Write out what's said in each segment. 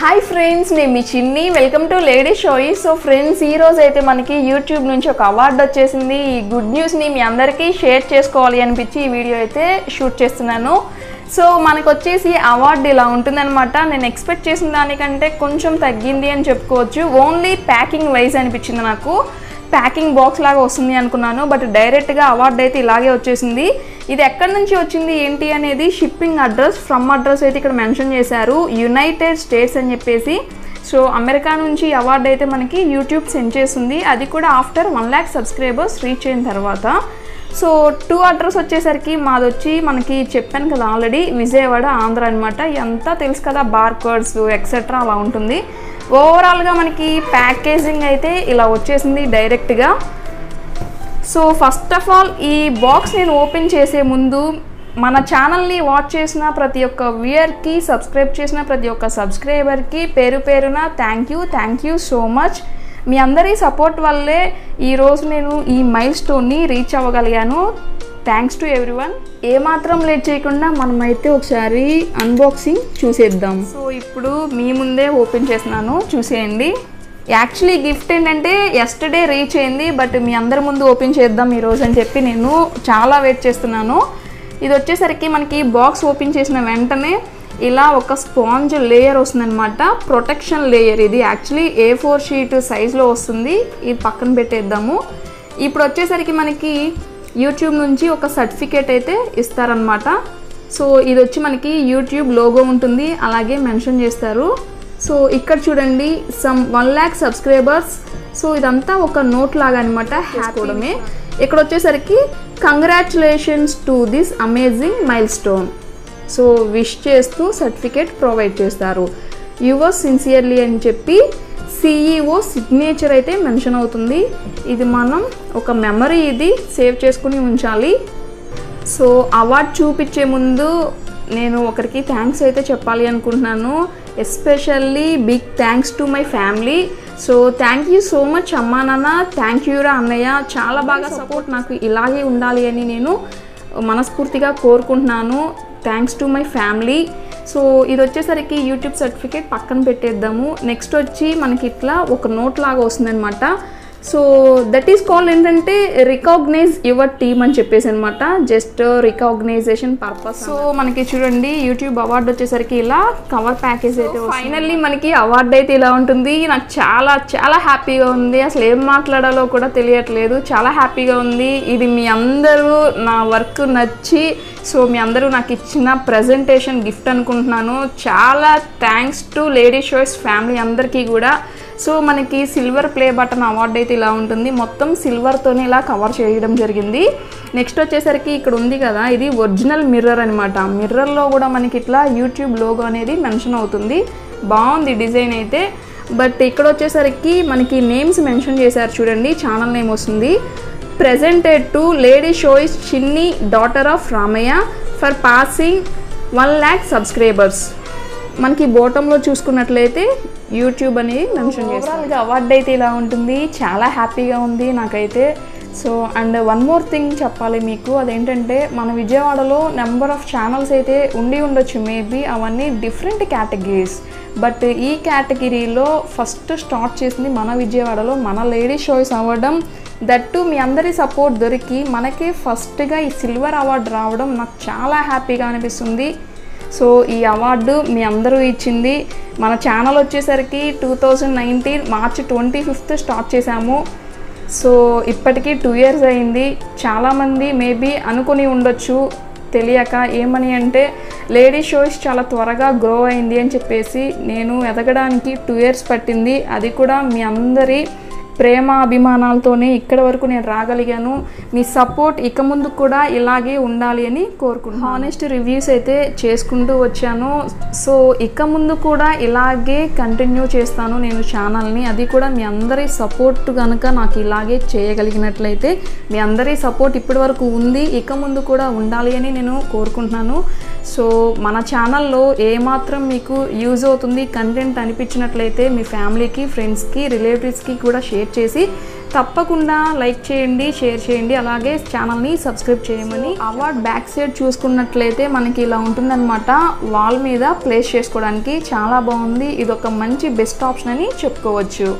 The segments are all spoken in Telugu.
హాయ్ ఫ్రెండ్స్ నేను మీ Chinni. Welcome to lady షోయి so friends ఈరోజు అయితే మనకి యూట్యూబ్ నుంచి ఒక అవార్డు వచ్చేసింది. ఈ గుడ్ న్యూస్ని మీ అందరికీ షేర్ చేసుకోవాలి అనిపించి ఈ వీడియో అయితే షూట్ చేస్తున్నాను. సో మనకు వచ్చేసి అవార్డు ఇలా ఉంటుందన్నమాట. నేను ఎక్స్పెక్ట్ చేసిన దానికంటే కొంచెం తగ్గింది అని చెప్పుకోవచ్చు. ఓన్లీ ప్యాకింగ్ వైజ్ అనిపించింది నాకు. ప్యాకింగ్ బాక్స్ లాగా వస్తుంది అనుకున్నాను బట్ డైరెక్ట్గా అవార్డు అయితే ఇలాగే వచ్చేసింది. ఇది ఎక్కడి నుంచి వచ్చింది ఏంటి అనేది షిప్పింగ్ అడ్రస్ ఫ్రమ్ అడ్రస్ అయితే ఇక్కడ మెన్షన్ చేశారు. యునైటెడ్ స్టేట్స్ అని చెప్పేసి. సో అమెరికా నుంచి అవార్డు అయితే మనకి యూట్యూబ్ సెండ్ చేస్తుంది. అది కూడా after one lakh subscribers reach అయిన తర్వాత. సో టూ అడ్రస్ వచ్చేసరికి మాది వచ్చి మనకి చెప్పాను కదా ఆల్రెడీ విజయవాడ ఆంధ్ర అనమాట ఎంత తెలుసు కదా బార్కోడ్స్ ఎక్సెట్రా అలా ఉంటుంది. ఓవరాల్గా మనకి ప్యాకేజింగ్ అయితే ఇలా వచ్చేసింది డైరెక్ట్గా సో ఫస్ట్ ఆఫ్ ఆల్ ఈ బాక్స్ నేను ఓపెన్ చేసే ముందు మన ఛానల్ని వాచ్ చేసిన ప్రతి ఒక్క వ్యూయర్కి సబ్స్క్రైబ్ చేసిన ప్రతి ఒక్క సబ్స్క్రైబర్కి పేరు పేరున thank you thank you so much మీ అందరి సపోర్ట్ వల్లే ఈరోజు నేను ఈ మైల్ స్టోన్ని రీచ్ అవ్వగలిగాను. థ్యాంక్స్ టు ఎవ్రీవన్ ఏమాత్రం లేట్ చేయకుండా మనమైతే ఒకసారి అన్బాక్సింగ్ చూసేద్దాం. సో ఇప్పుడు మీ ముందే ఓపెన్ చేసినాను చూసేయండి. యాక్చువల్లీ గిఫ్ట్ ఏంటంటే ఎస్టర్డే రీచ్ అయింది బట్ మీ అందరి ముందు ఓపెన్ చేద్దాం ఈరోజు అని చెప్పి నేను చాలా వెయిట్ చేస్తున్నాను. ఇది వచ్చేసరికి మనకి బాక్స్ ఓపెన్ చేసిన వెంటనే ఇలా ఒక స్పాంజ్ లేయర్ వస్తుందన్నమాట. ప్రొటెక్షన్ లేయర్ ఇది. యాక్చువల్లీ ఏ ఫోర్ షీట్ సైజ్లో వస్తుంది. ఇది పక్కన పెట్టేద్దాము. ఇప్పుడు వచ్చేసరికి మనకి యూట్యూబ్ నుంచి ఒక సర్టిఫికేట్ అయితే ఇస్తారనమాట సో ఇది వచ్చి మనకి యూట్యూబ్ లోగో ఉంటుంది. అలాగే మెన్షన్ చేస్తారు. సో ఇక్కడ చూడండి. Some one lakh subscribers. So ఇదంతా ఒక నోట్ లాగా అనమాట హ్యాపీడమే ఇక్కడ వచ్చేసరికి congratulations to this amazing milestone so wish చేస్తూ సర్టిఫికేట్ ప్రొవైడ్ చేస్తారు. యువర్ సిన్సియర్లీ అని చెప్పి సిఈఓ సిగ్నేచర్ అయితే మెన్షన్ అవుతుంది. ఇది మనం ఒక మెమరీ ఇది సేవ్ చేసుకుని ఉంచాలి. సో అవార్డ్ చూపించే ముందు నేను ఒకరికి థ్యాంక్స్ అయితే చెప్పాలి అనుకుంటున్నాను. Especially big thanks to my family so thank you so much అమ్మా నాన్న. థ్యాంక్ యూరా అన్నయ్య. చాలా బాగా సపోర్ట్ నాకు ఇలాగే ఉండాలి అని నేను మనస్ఫూర్తిగా కోరుకుంటున్నాను. Thanks to my family so ఇది వచ్చేసరికి యూట్యూబ్ సర్టిఫికేట్ పక్కన పెట్టేద్దాము. నెక్స్ట్ వచ్చి మనకి ఇట్లా ఒక నోట్ లాగా వస్తుందన్నమాట. సో దట్ ఈస్ కాల్డ్ ఏంటంటే రికాగ్నైజ్ యువర్ టీమ్ అని చెప్పేసి అనమాట జస్ట్ రికాగ్నైజేషన్ పర్పస్ సో మనకి చూడండి యూట్యూబ్ అవార్డు వచ్చేసరికి ఇలా కవర్ ప్యాకేజ్ అయితే ఫైనల్లీ మనకి అవార్డు అయితే ఇలా ఉంటుంది. నాకు చాలా చాలా హ్యాపీగా ఉంది. అసలు ఏం మాట్లాడాలో కూడా తెలియట్లేదు. చాలా హ్యాపీగా ఉంది. ఇది మీ అందరూ నా వర్క్ నచ్చి సో మీ అందరూ నాకు ఇచ్చిన ప్రజెంటేషన్ గిఫ్ట్ అనుకుంటున్నాను. చాలా thanks to lady shows family అందరికీ కూడా. సో మనకి సిల్వర్ ప్లే బటన్ అవార్డు అయితే ఇలా ఉంటుంది. మొత్తం సిల్వర్తోనే ఇలా కవర్ చేయడం జరిగింది. నెక్స్ట్ వచ్చేసరికి ఇక్కడ ఉంది కదా ఇది ఒరిజినల్ మిర్రర్ అనమాట మిర్రర్లో కూడా మనకి ఇట్లా యూట్యూబ్ లోగో అనేది మెన్షన్ అవుతుంది. బాగుంది డిజైన్ అయితే. బట్ ఇక్కడ వచ్చేసరికి మనకి నేమ్స్ మెన్షన్ చేశారు చూడండి ఛానల్ నేమ్ వస్తుంది. Presented to lady షోయిస్ Chinni daughter of Ramaiah for passing one lakh subscribers మనకి బోటంలో చూసుకున్నట్లయితే యూట్యూబ్ అనేది మెన్షన్ చేస్తారు అవార్డు అయితే ఇలా ఉంటుంది. చాలా హ్యాపీగా ఉంది నాకైతే. So and one more thing చెప్పాలి మీకు. అదేంటంటే మన విజయవాడలో నెంబర్ ఆఫ్ ఛానల్స్ అయితే ఉండి ఉండొచ్చు. మేబీ అవన్నీ డిఫరెంట్ కేటగిరీస్ బట్ ఈ కేటగిరీలో ఫస్ట్ స్టార్ట్ చేసింది మన విజయవాడలో మన లేడీ షోస్ అవ్వడం. దట్టు మీ అందరి సపోర్ట్ దొరికి. మనకి ఫస్ట్గా ఈ సిల్వర్ అవార్డు రావడం నాకు చాలా హ్యాపీగా అనిపిస్తుంది. సో ఈ అవార్డు మీ అందరూ ఇచ్చింది. మన ఛానల్ వచ్చేసరికి two thousand nineteen March twenty fifth start చేశాము. సో ఇప్పటికీ టూ ఇయర్స్ అయింది. చాలామంది మేబీ అనుకుని ఉండొచ్చు. తెలియక ఏమని అంటే లేడీ షోస్ చాలా త్వరగా గ్రో అయింది అని చెప్పేసి నేను ఎదగడానికి టూ ఇయర్స్ పట్టింది. అది కూడా మీ అందరి ప్రేమ అభిమానాలతోనే ఇక్కడ వరకు నేను రాగలిగాను. మీ సపోర్ట్ ఇక ముందు కూడా ఇలాగే ఉండాలి అని కోరుకుంటున్నాను. హానెస్ట్ రివ్యూస్ అయితే చేసుకుంటూ వచ్చాను. సో ఇక ముందు కూడా ఇలాగే కంటిన్యూ చేస్తాను నేను ఛానల్ని అది కూడా మీ అందరి సపోర్ట్ కనుక నాకు ఇలాగే చేయగలిగినట్లయితే మీ అందరి సపోర్ట్ ఇప్పటి వరకు ఉంది. ఇక ముందు కూడా ఉండాలి అని నేను కోరుకుంటున్నాను. సో మన ఛానల్లో ఏమాత్రం మీకు యూజ్ అవుతుంది కంటెంట్ అనిపించినట్లయితే మీ ఫ్యామిలీకి ఫ్రెండ్స్కి రిలేటివ్స్కి కూడా షేర్ చేసి తప్పకుండా లైక్ చేయండి షేర్ చేయండి. అలాగే ఛానల్ని సబ్స్క్రైబ్ చేయమని అవార్డ్ బ్యాక్ సైడ్ చూసుకున్నట్లయితే మనకి ఇలా ఉంటుందన్నమాట. వాల్ మీద ప్లేస్ చేసుకోవడానికి చాలా బాగుంది. ఇది ఒక మంచి బెస్ట్ ఆప్షన్ అని చెప్పుకోవచ్చు.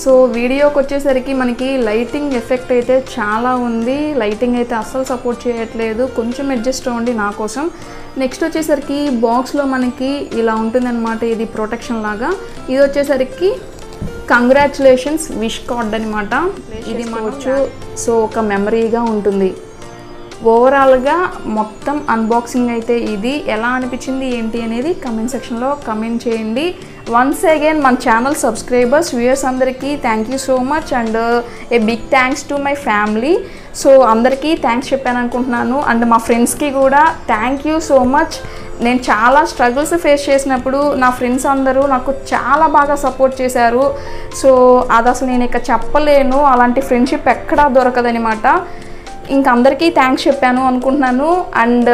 సో వీడియోకి వచ్చేసరికి మనకి లైటింగ్ ఎఫెక్ట్ అయితే చాలా ఉంది. లైటింగ్ అయితే అస్సలు సపోర్ట్ చేయట్లేదు. కొంచెం అడ్జస్ట్ అవ్వండి నా కోసం. నెక్స్ట్ వచ్చేసరికి బాక్స్లో మనకి ఇలా ఉంటుందన్నమాట. ఇది ప్రొటెక్షన్ లాగా. ఇది వచ్చేసరికి కంగ్రాచులేషన్స్ విష్ కార్డ్ అనమాట ఇది మనకు సో ఒక మెమరీగా ఉంటుంది. ఓవరాల్గా మొత్తం అన్బాక్సింగ్ అయితే ఇది. ఎలా అనిపించింది ఏంటి అనేది కమెంట్ సెక్షన్లో కమెంట్ చేయండి. వన్స్ అగైన్ మన ఛానల్ సబ్స్క్రైబర్స్ వ్యూయర్స్ అందరికీ thank you so much and a big thanks to my family so అందరికీ థ్యాంక్స్ చెప్పాను అనుకుంటున్నాను. అండ్ మా ఫ్రెండ్స్కి కూడా థ్యాంక్ యూ సో మచ్ నేను చాలా స్ట్రగుల్స్ ఫేస్ చేసినప్పుడు నా ఫ్రెండ్స్ అందరూ నాకు చాలా బాగా సపోర్ట్ చేశారు. సో అది అసలు నేను ఇక చెప్పలేను. అలాంటి ఫ్రెండ్షిప్ ఎక్కడా దొరకదనమాట ఇంక అందరికీ థ్యాంక్స్ చెప్పాను అనుకుంటున్నాను. And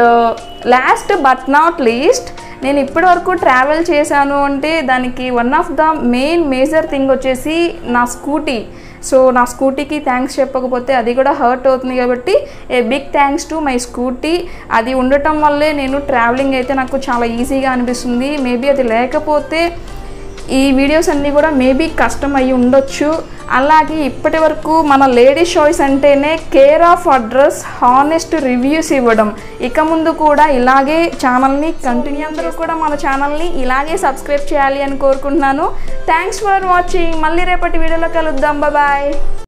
last but not least నేను ఇప్పటి వరకు ట్రావెల్ చేశాను అంటే దానికి one of the main major thing వచ్చేసి నా స్కూటీ సో నా స్కూటీకి థ్యాంక్స్ చెప్పకపోతే అది కూడా హర్ట్ అవుతుంది కాబట్టి a big thanks to my scooty అది ఉండటం వల్లే నేను ట్రావెలింగ్ అయితే నాకు చాలా ఈజీగా అనిపిస్తుంది. మేబీ అది లేకపోతే ఈ వీడియోస్ అన్నీ కూడా మేబీ కష్టం అయ్యి ఉండొచ్చు. అలాగే ఇప్పటి వరకు మన లేడీ షాయిస్ అంటేనే care of address honest reviews ఇవ్వడం. ఇక ముందు కూడా ఇలాగే ఛానల్ని కంటిన్యూ అందరూ కూడా మన ఛానల్ని ఇలాగే సబ్స్క్రైబ్ చేయాలి అని కోరుకుంటున్నాను. థ్యాంక్స్ ఫర్ వాచింగ్ మళ్ళీ రేపటి వీడియోలో కలుద్దాం. బాయ్